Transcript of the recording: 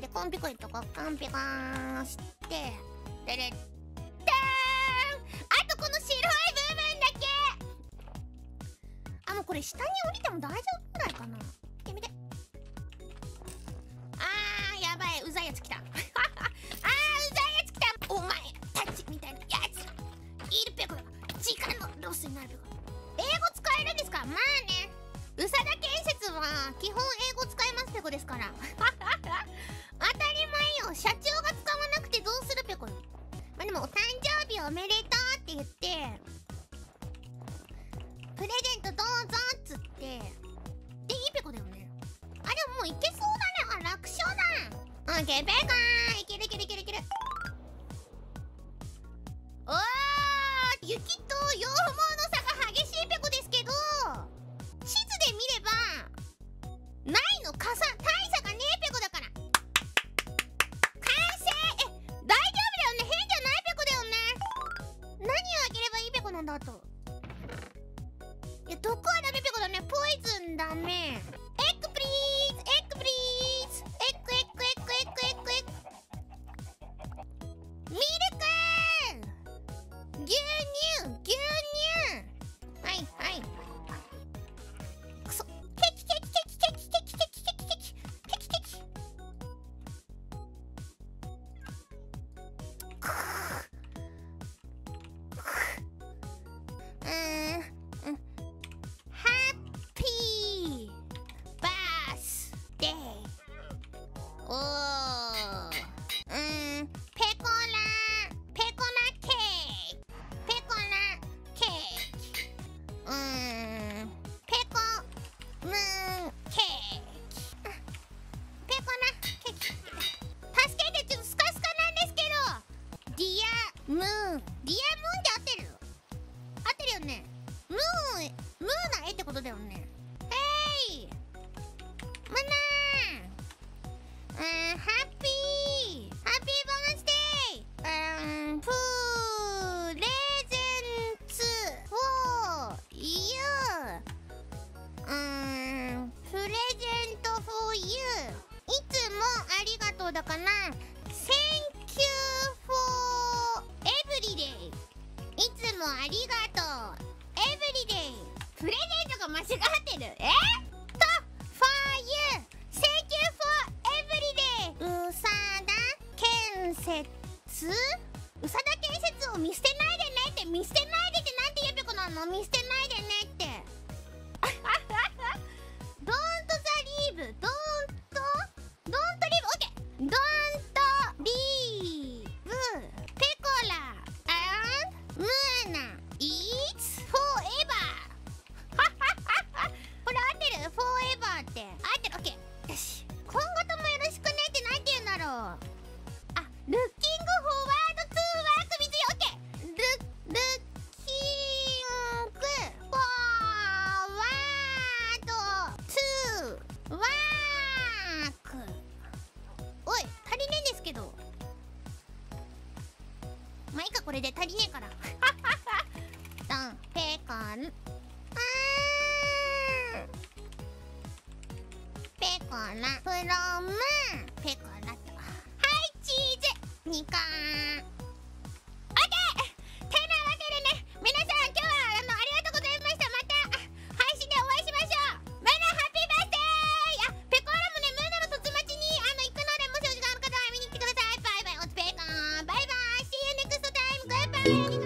でコンピコいっとこコンピコーンしてでれでーん！あとこの白い部分だけ！あもうこれ下に降りても大丈夫くらいかな。見てみて。あーやばい。うざいやつ来た。あーうざいやつ来た。お前たちみたいなやつ。いるペコ時間のロスになるペコ英語使えるんですか？まあね。宇佐田建設は基本英語使えますペコですから。もいけそうだね。あ楽勝だ。オッケーペコーいけるいけるいけるいける。おー雪と羊毛の差が激しいペコですけど地図で見ればないの傘大差がねえペコだから。完成。え大丈夫だよね。変じゃないペコだよね。何をあげればいいペコなんだと。いや毒はダメペコだね。ポイズンダメムーン。ディアムーンで合ってる。合ってるよね。ムーンムーな絵ってことだよね。へいムナー。うんハッピー。ハッピーバースデーうんプレゼンツフォーユー。うんプレゼントフォーユー。いつもありがとうだから間違ってる。え？と for you Thank you for every day うさだ建設。うさだ建設を見捨てないでねって見捨てないでってなんて言うべこなの？見捨てないでね。これで足りねえから。ドンペコン。ーペコラプロム。ペコラとはいチーズ。2回 Thank you.